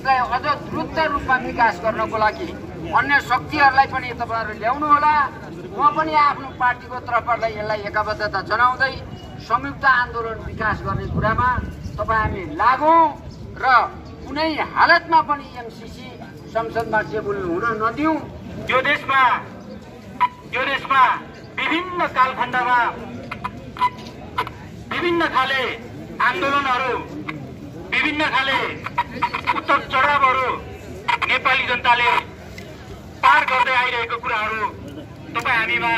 यसलाई अझ द्रुत रूपमा विकास गर्नको लागि अन्य शक्तिहरूलाई पनि तपाईँहरू ल्याउनु होला म पनि आफ्नो पार्टीको तर्फबाट यसलाई एकाबद्धता जनाउँदै संयुक्त आन्दोलन विकास गर्ने कुरामा तपाईँ हामी लागौँ र कुनै हालतमा पनि एमसिसी संसदमा टेबल हुन नदिउँ। यो देशमा यो देशमा विभिन्न कालखण्डमा विभिन्न खाले आन्दोलनहरू विभिन्न खाले उत्तर चढावहरू नेपाली जनताले पार गर्दै आइरहेको कुराहरू तपाईँ हामीमा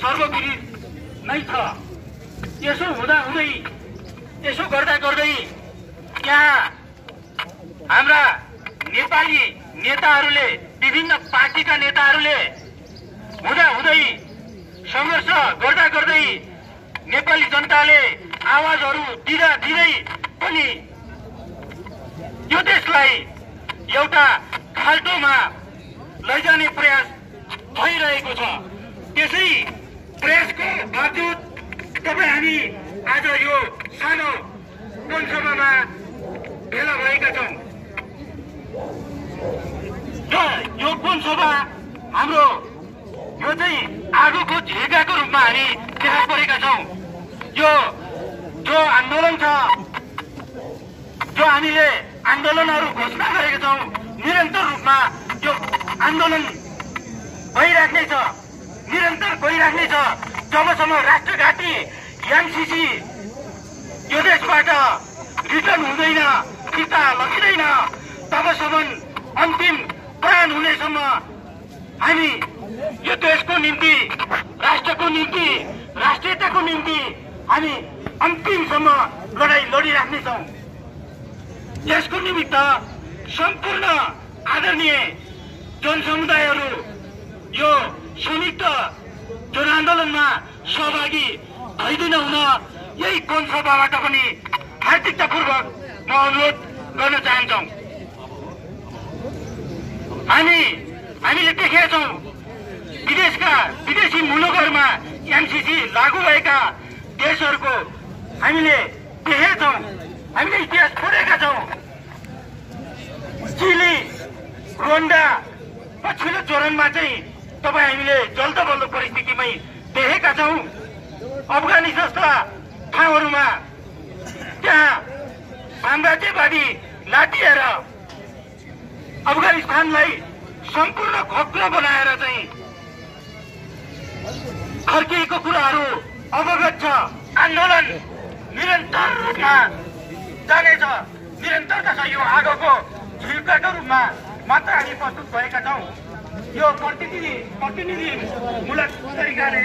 सर्वविदित नै छ। यसो हुँदा हुँदै यसो गर्दा गर्दै यहाँ हाम्रा नेपाली नेताहरूले विभिन्न पार्टीका नेताहरूले हुँदा हुँदै सङ्घर्ष गर्दा गर्दै नेपाली जनताले आवाजहरू दिँदा दिँदै पनि यो देशलाई एउटा खाल्टोमा लैजाने प्रयास भइरहेको छ। त्यसै प्रयासको बावजुद तपाईँ हामी आज यो सानो जनसभामा भेला भएका छौँ। र यो कुन हाम्रो यो चाहिँ आगोको झिर्काको रूपमा हामी देखा परेका छौँ। यो जो आन्दोलन छ जो हामीले आन्दोलनहरू घोषणा गरेका छौँ। निरन्तर रूपमा यो आन्दोलन भइराख्नेछ निरन्तर भइराख्नेछ जबसम्म राष्ट्रघाती एमसिसी यो देशबाट रिटर्न हुँदैन फिर्ता लगिँदैन तबसम्म अन्तिम प्राण हुनेसम्म हामी यो देशको निम्ति राष्ट्रको निम्ति राष्ट्रियताको निम्ति हामी अन्तिमसम्म लडाइँ लडिराख्नेछौँ। यसको निमित्त सम्पूर्ण आदरणीय जनसमुदायहरू यो संयुक्त जनआन्दोलनमा सहभागी भइदिन हुन यही कोन सभाबाट पनि हार्दिकतापूर्वक म अनुरोध गर्न चाहन्छौँ। हामी हामीले देखेका छौँ विदेशका विदेशी मुलुकहरूमा एमसिसी लागू भएका देशहरूको हामीले देखेका छौँ। हामीले इतिहास पढेका छौँ। चिली रोन्डा पछिल्लो चरणमा चाहिँ तपाईँ हामीले जल्दो बल्दो परिस्थितिमै देखेका छौँ। अफगानी जस्ता ठाउँहरूमा त्यहाँ साम्राज्यवादी लाटिएर अफगानिस्तानलाई सम्पूर्ण खोक्रो बनाएर चाहिँ फर्किएको कुराहरू अवगत छ। आन्दोलन निरन्तर रूपमा जानेछ। निरन्तरता छ यो आगोको झिल्काको रूपमा मात्र हामी प्रस्तुत भएका छौँ। यो प्रतिनिधि प्रतिनिधिमूलक तरिकाले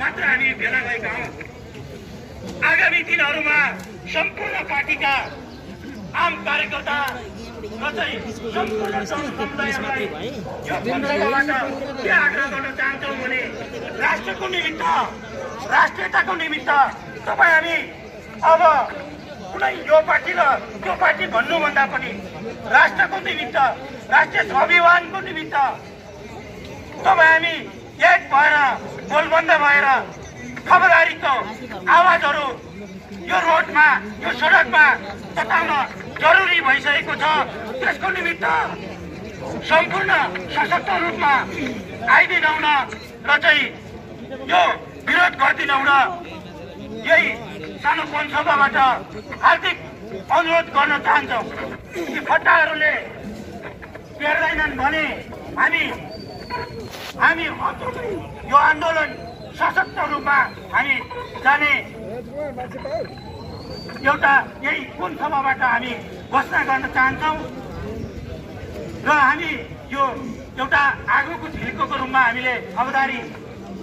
मात्र हामी भेला भएका हौँ। आगामी दिनहरूमा सम्पूर्ण पार्टीका आम कार्यकर्ता के आग्रह गर्न चाहन्छौँ भने राष्ट्रको निमित्त राष्ट्रियताको निमित्त तपाईँ हामी अब कुनै यो पार्टी र त्यो पार्टी भन्नुभन्दा पनि राष्ट्रको निमित्त राष्ट्रिय स्वाभिमानको निमित्त तपाईँ हामी एक भएर बोलबन्द भएर खबरदारीको आवाजहरू यो रोडमा यो सडकमा चटाउन जरुरी भइसकेको छ। त्यसको निमित्त सम्पूर्ण सशक्त रूपमा आइदिनौ र चाहिँ यो विरोध गरिदिनौ यही सानो सभाबाट हार्दिक अनुरोध गर्न चाहन्छौँ कि खट्टाहरूले हेर्दैनन् भने हामी हामी यो आन्दोलन सशक्त रूपमा हामी जाने एउटा यही कुन सभाबाट हामी घोषणा गर्न चाहन्छौँ र हामी यो एउटा आगोको झिल्कोको रूपमा हामीले खबरदारी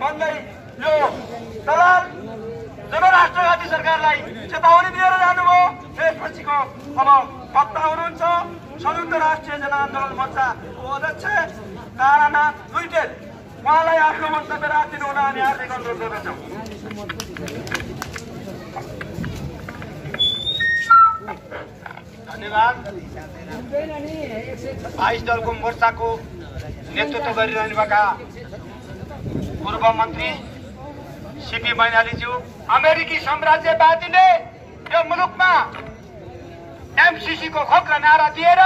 भन्दै यो दलाल जब राष्ट्रवादी सरकारलाई चेतावनी दिएर जानुभयो। त्यसपछिको अब वक्ता हुनुहुन्छ संयुक्त राष्ट्रिय जनआन्दोलन मोर्चाको अध्यक्ष तारानाथ दुइटेल उहाँलाई आफ्नो मन्तव्य राखिदिनुहुन हामी हार्दिक अनुरोध गर्दछौँ। धन्यवाद। बाइस दलको मोर्चाको नेतृत्व गरिरहनुभएका पूर्व मन्त्री सिपी मैनालीज्यू अमेरिकी साम्राज्यवादीले यो मुलुकमा एमसिसीको खोक्रा नारा दिएर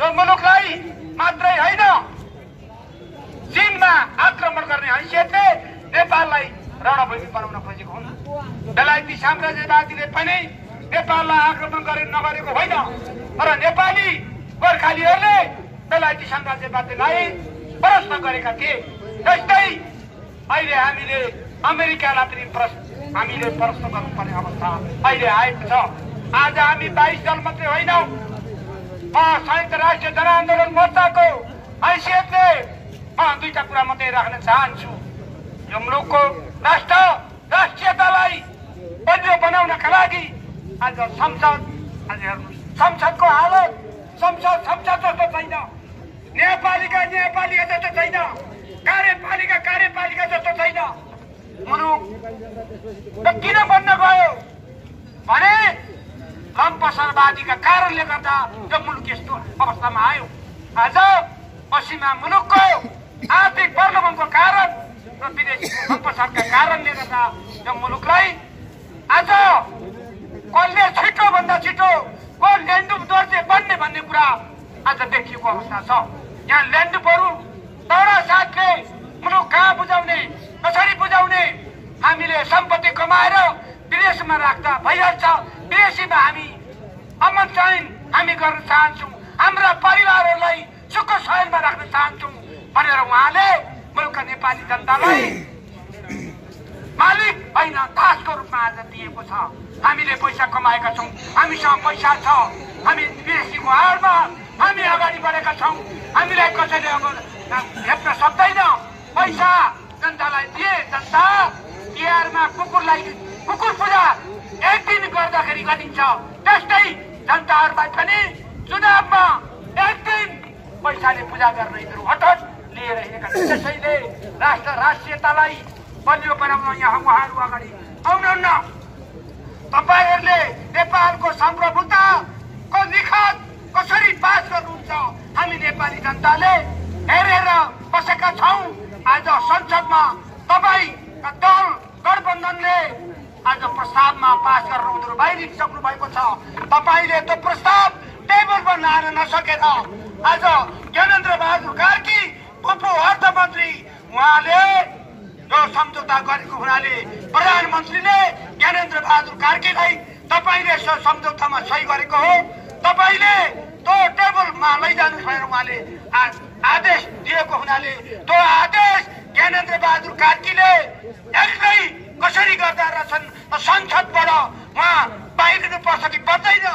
यो मुलुकलाई मात्रै होइन चीनमा आक्रमण गर्ने हैसियतले नेपाललाई रणभूमि बनाउन खोजेको हुन् बेलायती साम्राज्यवादीले पनि नेपाललाई आक्रमण गरे नगरेको होइन तर नेपाली गोर्खालीहरूले बेलायती साम्राज्यवादीलाई प्रश्न गरेका थिए। जस्तै अहिले हामीले अमेरिकालाई पनि प्रश्न हामीले प्रश्न गर्नुपर्ने अवस्था अहिले आएको छ। आज हामी बाइस दल मात्रै होइनौँ। संयुक्त राष्ट्रिय जनआन्दोलन मोर्चाको हैसियतले म दुईटा कुरा मात्रै राख्न चाहन्छु। यो मुलुकको राष्ट्र राष्ट्रियतालाई बलियो बनाउनका लागि आज संसद आज हेर्नुहोस् संसदको हालत संसद संसद जस्तो छैन। नेपालीका नेपाली जस्तो छैन कार्यपालिका कार्यपालिका जस्तो छैन मुलुक त किन बन्न गयो? भने लम्पसरवादीका कारणले गर्दा यो मुलुक यस्तो अवस्थामा आयो। आज पश्चिमा मुलुकको आर्थिक प्रलोभनको कारण र विदेशी लम्पसरका कारणले गर्दा यो मुलुकलाई आज कसले छिटोभन्दा छिटो को ल्यान्डुप दर्जे बन्ने भन्ने कुरा आज देखिएको अवस्था छ। यहाँ ल्यान्डुपहरू तडा साथले मुलुक कहाँ बुझाउने कसरी बुझाउने हामीले सम्पत्ति कमाएर विदेशमा राख्दा भइहाल्छ। विदेशीमा हामी अमन चयन हामी गर्न चाहन्छौँ। हाम्रा परिवारहरूलाई सुख शयनमा राख्न चाहन्छौँ भनेर उहाँले मुलुकका नेपाली जनतालाई मालिक होइन दासको रूपमा आज दिएको छ। हामीले पैसा कमाएका छौँ। हामीसँग पैसा छ। हामी विदेशीको आडमा हामी अगाडि बढेका छौँ। हामीलाई कसैले अब हेप्न सक्दैन। पैसा जनतालाई दिए जनता तिहारमा कुकुरलाई कुकुर दिन गर्दाखेरि गरिन्छ त्यस्तै जनताहरूलाई पनि चुनावमा एक दिन पैसाले पूजा गर्ने यिनीहरू हठत लिएर हिँडेका छन् त्यसैले राष्ट्र राष्ट्रियतालाई बलियो बनाउन यहाँ उहाँहरू अगाडि आउनुहुन्न तपाईँहरूले नेपालको सम्प्रभुताको निखात कसरी पास गर्नुहुन्छ हामी नेपाली जनताले हेरेर बसेका छौँ आज संसदमा तपाईँका दल गठबन्धनले आज प्रस्तावमा पास गरेर उनीहरू बाहिरिसक्नु भएको छ। तपाईँले त्यो प्रस्ताव टेबलमा लान नसकेर आज ज्ञानेन्द्र बहादुर कार्की उप अर्थमन्त्री उहाँले यो सम्झौता गरेको हुनाले प्रधानमन्त्रीले ज्ञानेन्द्र बहादुर कार्कीलाई तपाईँले सो सम्झौतामा सही गरेको हो। तपाईँले त्यो टेबलमा लैजानु भनेर उहाँले आदेश दिएको हुनाले त्यो आदेश ज्ञानेन्द्र बहादुर कार्कीले एक्लै कसरी गर्दा रहेछन्? संसदबाट उहाँ बाहिरिनु पर्छ कि पर्दैन?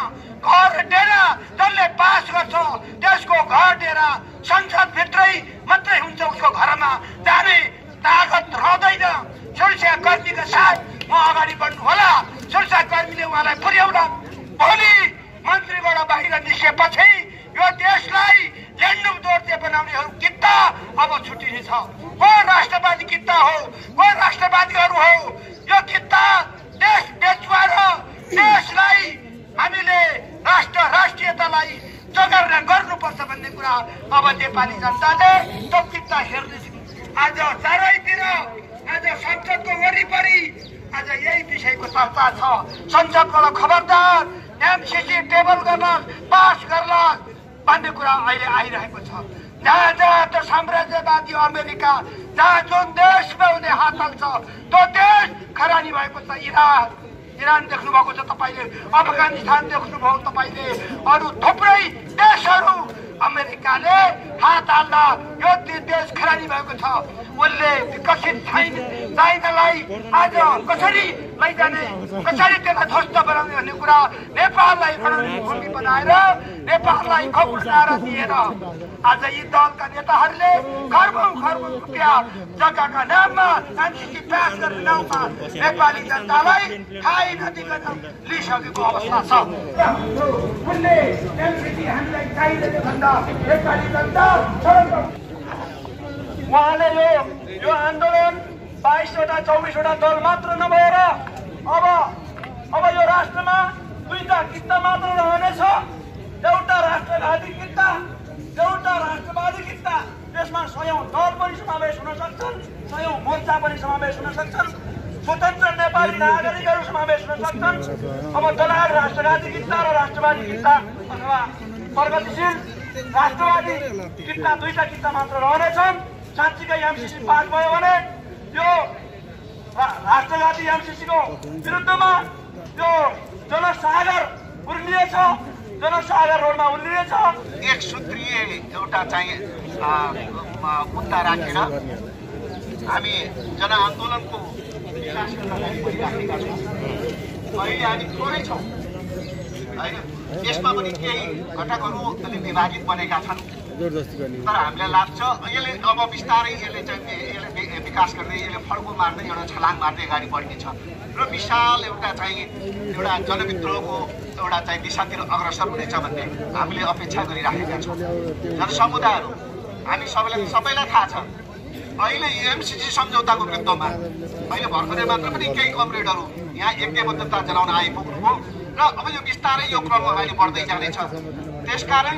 घर डेरा जसले पास गर्छ त्यसको घर डेरा संसदभित्रै मात्रै हुन्छ उसको घरमा। जाने तागत रहँदैन। सुरक्षा कर्मीका साथ म अगाडि बढ्नु होला। सुरक्षा कर्मीले उहाँलाई पुर्याउला भोलि मन्त्रीबाट बाहिर निस्केपछि यो देशलाई ल्यान्डुम दोर्जे बनाउनेहरू किता? अब छुटिनेछ को राष्ट्रवादी किता हो को राष्ट्रवादीहरू हो। यो किता देश बेचुवाएर देशलाई हामीले राष्ट्र राष्ट्रियतालाई जगर्ना गर्नुपर्छ भन्ने कुरा अब नेपाली जनताले त्यो किता हेर्दैछ आज चारैतिर आज संसदको वरिपरि आज यही विषयको चर्चा छ। संसदबाट खबरदार एमसिसी टेबल गर्न पास गर्ला भन्ने कुरा अहिले आइरहेको छ। जहाँ जहाँ त्यो साम्राज्यवादी अमेरिका जहाँ जुन देशमा उसले हात हाल्छ त्यो देश खरानी भएको छ इरान इरान देख्नु भएको छ तपाईँले अफगानिस्तान देख्नुभयो तपाईँले। अरू थुप्रै देशहरू अमेरिकाले हात हाल्दा यो देश खरानी भएको छ। उसले विकसित छैन। चाइनालाई आज कसरी लैजाने कसरी त्यसलाई ध्वस्त बनाउने भन्ने कुरा नेपाललाई इकोनोमिक भूमि बनाएर नेपाललाई खपुसाएर दिएर आज यी दलका नेताहरूले खर्बौँ खर्बौँ रुपियाँ जग्गाका नाममा एमसिसी पास गर्ने नाउँमा नेपाली जनतालाई खाइ नदिकन लिइसकेको अवस्था छ। एमसिसी हामीलाई चाहिँदैन भन्दा नेपाली जनता उहाँले यो आन्दोलन बाइसवटा चौबिसवटा दल मात्र नभएर अब अब यो राष्ट्रमा दुईटा किस्ता मात्र रहनेछ एउटा राष्ट्रवादी किस्ता एउटा राष्ट्रवादी किस्ता त्यसमा सयौँ दल पनि समावेश हुन सक्छन् सयौँ मोर्चा पनि समावेश हुन सक्छन् स्वतन्त्र नेपाली नागरिकहरू समावेश हुन सक्छन्। अब दलाल राष्ट्रवादी किस्ता र राष्ट्रवादी किस्ता अथवा प्रगतिशील राष्ट्रवादी किस्ता दुईटा किस्ता मात्र रहनेछन्। साँच्चीकै एमसिसी पास भयो भने यो राष्ट्रवादी एमसिसीको विरुद्धमा यो जनसागर उर्लिएछ। जनसागर रोडमा उर्लिएछ। एक सूत्रीय एउटा चाहिँ मुद्दा राखेर हामी जनआन्दोलनको अहिले हामी थोरै छौँ। होइन? यसमा पनि केही घटकहरू अलिक विभाजित बनेका छन्। तर हामीलाई लाग्छ यसले अब बिस्तारै यसले चाहिँ यसले विकास गर्दै यसले फड्को मार्दै एउटा छलाङ मार्दै अगाडि बढ्नेछ र विशाल एउटा चाहिँ एउटा जनविद्रोहको एउटा चाहिँ दिशातिर अग्रसर हुनेछ भन्ने हामीले अपेक्षा गरिराखेका छौँ। जनसमुदायहरू हामी सबैलाई सबैलाई थाहा छ अहिले एमसिसी सम्झौताको विरुद्धमा अहिले भर्खरै मात्र पनि केही कमरेडहरू यहाँ एकताबद्धता जनाउन आइपुग्नुभयो र अब यो बिस्तारै यो क्रम अगाडि बढ्दै जानेछ। त्यसकारण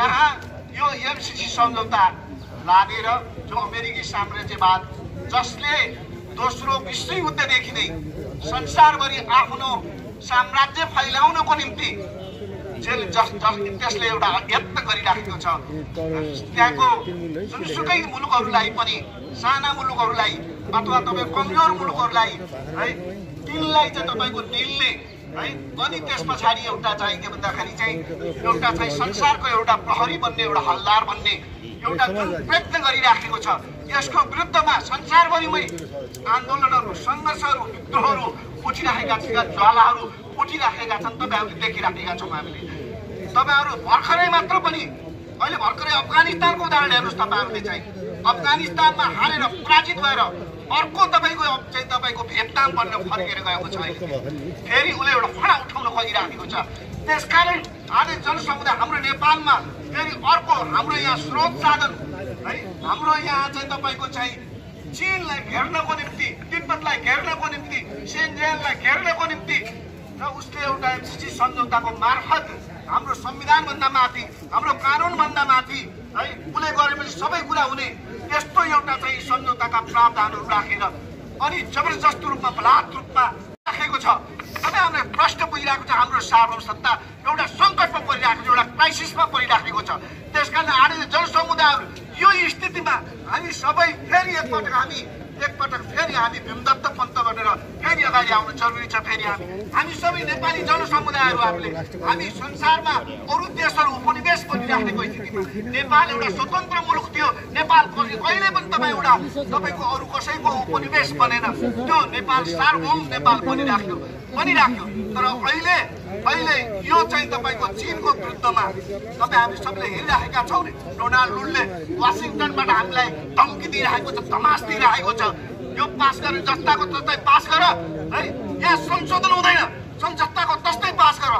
यहाँ यो एमसिसी सम्झौता लागेर जो अमेरिकी साम्राज्यवाद जसले दोस्रो विश्वयुद्धदेखि नै संसारभरि आफ्नो साम्राज्य फैलाउनको निम्ति जेल जस त्यसले एउटा यत्न गरिराखेको छ। त्यहाँको जुनसुकै मुलुकहरूलाई पनि साना मुलुकहरूलाई अथवा तपाईँ कमजोर मुलुकहरूलाई है तिनलाई चाहिँ तपाईँको निल्ने है? अनि त्यस पछाडि एउटा चाहिँ के भन्दाखेरि चाहिँ एउटा चाहिँ संसारको एउटा प्रहरी बन्ने एउटा हलदार बन्ने एउटा जुन प्रयत्न गरिराखेको छ। यसको विरुद्धमा संसारभरिमै आन्दोलनहरू सङ्घर्षहरू विद्रोहहरू उठिराखेका छन् ज्वालाहरू उठिराखेका छन्। तपाईँहरूले देखिराखेका छौँ हामीले। तपाईँहरू भर्खरै मात्र पनि अहिले भर्खरै अफगानिस्तानको उदाहरण हेर्नुहोस् तपाईँहरूले चाहिँ। अफगानिस्तानमा हारेर पराजित भएर अर्को तपाईँको चाहिँ तपाईँको भियतनाम बन्न फर्केर गएको छ फेरि उसले एउटा फडा उठाउन खोजिराखेको छ। त्यसकारण आज जनसमुदाय हाम्रो नेपालमा फेरि अर्को हाम्रो यहाँ स्रोत साधन है हाम्रो यहाँ चाहिँ तपाईँको चाहिँ चिनलाई घेर्नको निम्ति तिब्बतलाई घेर्नको निम्ति सेन्जेनलाई घेर्नको निम्ति र उसले एउटा एमसिसी सम्झौताको मार्फत हाम्रो संविधानभन्दा माथि हाम्रो कानुनभन्दा माथि है उसले गरेपछि सबै कुरा हुने यस्तो एउटा चाहिँ सम्झौताका प्रावधानहरू राखेर अनि जबरजस्त रूपमा बलात् रूपमा राखेको छ। तपाईँ हामीले प्रश्न बुझिरहेको छ हाम्रो सार्वभौम सत्ता एउटा सङ्कटमा परिरहेको छ एउटा क्राइसिसमा परिराखेको छ। त्यसकारण आज जनसमुदायहरू यो स्थितिमा हामी सबै फेरि एकपटक हामी एकपटक फेरि हामी भीमदत्त पन्त गरेर फेरि अगाडि आउनु जरुरी छ फेरि हामी। हामी सबै नेपाली जनसमुदायहरू हामीले। हामी संसारमा अरू देशहरू उपनिवेश बनिराखेको स्थितिमा। नेपाल एउटा स्वतन्त्र मुलुक थियो। नेपाल कहिले पनि तपाईँ एउटा तपाईँको अरू कसैको उपनिवेश बनेन। त्यो नेपाल सार्वभौम नेपाल बनिराख्यो। बनिराख्यो। तर अहिले अहिले यो चाहिँ तपाईँको चिनको विरुद्धमा तपाईँ हामी सबले हेरिराखेका छौँ। नि डोनाल्ड लुनले वासिङटनबाट हामीलाई धम्की दिइरहेको छ धमास दिइरहेको छ। यो पास गरेर जस्ताको तस्तै पास गर है? यहाँ संशोधन हुँदैन। जस्ताको तस्तै पास गर।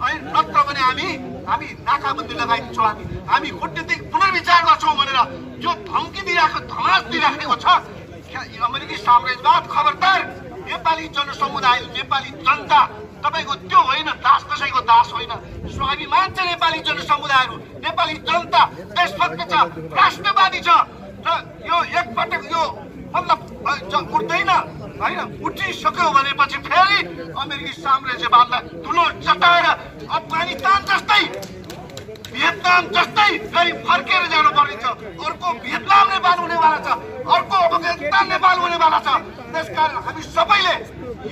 है नत्र भने हामी हामी नाकाबन्दी लगाइदिन्छौँ हामी। हामी कूटनीतिक पुनर्विचार गर्छौँ भनेर जो धम्की दिइरहेको धमास दिइराखेको छ यो अमेरिकी साम्राज्यवाद खबरदार नेपाली जनसमुदाय नेपाली जनता तपाईँको त्यो होइन दास कसैको दास होइन। स्वाभिमान छ नेपाली जनसमुदायहरू नेपाली जनता देशभक्त छ राष्ट्रवादी छ। र यो एकपटक यो मतलब उठ्दैन होइन? उठिसक्यो भनेपछि फेरि अमेरिकी साम्राज्यवादलाई ठुलो चटाएर अफगानिस्तान जस्तै भियतनाम जस्तै फेरि फर्केर जानु पर्ने छ अर्को भियतनाम नेपाल हुनेवाला छ अर्को अफगानिस्तान नेपाल हुनेवाला छ। त्यसकारण हामी सबैले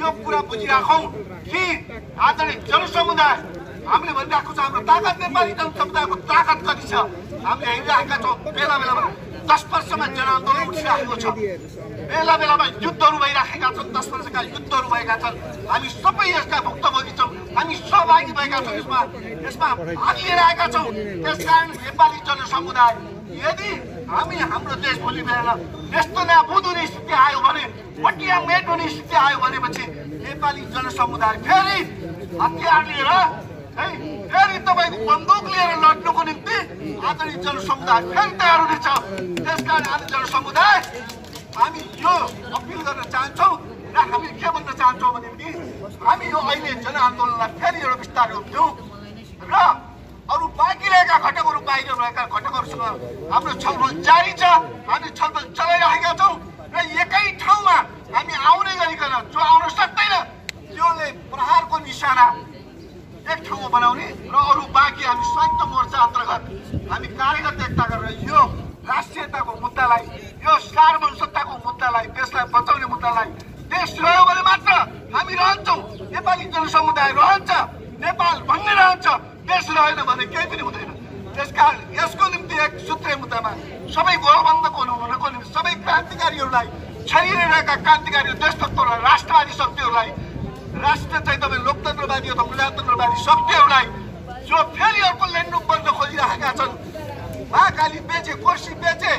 यो कुरा बुझिराखौँ। कि आज जनसमुदाय हामीले भनिरहेको छ हाम्रो ताकत नेपाली जनसमुदायको ताकत कति छ हामीले हेरिरहेका छौँ बेला बेलामा दस वर्षमा जनआन्दोलन उठिरहेको छ बेला बेलामा युद्धहरू भइराखेका छन् दस वर्षका युद्धहरू भएका छन् हामी सबै यसका भुक्तभोगी छौँ हामी सहभागी भएका छौँ यसमा यसमा भाग लिएर आएका छौँ त्यसकारण नेपाली जनसमुदाय यदि हामी हाम्रो देश भोलि बेला यस्तो नाबुद हुने स्थिति आयो भने भटिया मेट हुने स्थिति आयो भनेपछि नेपाली जनसमुदाय फेरि हतियार लिएर है फेरि तपाईँको बन्दुक लिएर लड्नुको निम्ति आदरणीय जनसमुदाय फेरि तयार हुनेछ त्यसकारण आज जनसमुदाय हामी यो अपिल गर्न चाहन्छौँ र हामी के भन्न चाहन्छौँ भनेदेखि हामी यो अहिले जनआन्दोलनलाई फेरि एउटा विस्तार दिउँ र अरू बाँकी रहेका घटकहरू बाहिर रहेका हाम्रो छलफल जारी छ हामी छलफल चलाइरहेका छौँ र एकै ठाउँमा हामी आउने गरिकन जो आउन सक्दैन त्योले प्रहारको निशाना एक ठाउँमा बनाउने र अरू बाँकी हामी संयुक्त मोर्चा अन्तर्गत हामी कार्यगत एकता गरेर यो राष्ट्रियताको मुद्दालाई यो सार्वभौमसत्ताको मुद्दालाई देशलाई बचाउने मुद्दालाई देश रह्यो भने मात्र हामी रहन्छौँ नेपाली जनसमुदाय रहन्छ नेपाल भन्ने रहन्छ देश रहेन भने केही पनि हुँदैन त्यसकारण यसको निम्ति एक सूत्रीय मुद्दामा सबै गोलबन्धको हुनुको निम्ति सबै क्रान्तिकारीहरूलाई छरिरहेका क्रान्तिकारी देशभक्तहरूलाई राष्ट्रवादी शक्तिहरूलाई राष्ट्र चाहिँ तपाईँ लोकतन्त्रवादी अथवा प्रजातन्त्रवादी शक्तिहरूलाई जो फेरि अर्को ल्यान्डुक बन्न खोजिरहेका छन् महाकाली बेचे कोर्सी बेचे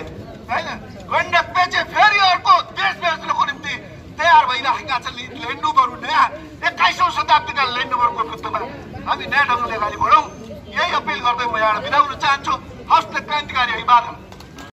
होइन गण्डक बेचे फेरि अर्को देश बेच्नको निम्ति तयार भइरहेका छन् यी ल्यान्डुकहरू नयाँ एक्काइसौँ शताब्दीका ल्यान्डुकहरूको विरुद्धमा। हामी नयाँ ढङ्गले अगाडि बढौँ यही अपिल गर्दै म यहाँ बिदा हुन चाहन्छु। हस्त क्रान्तिकारी अभिवादन।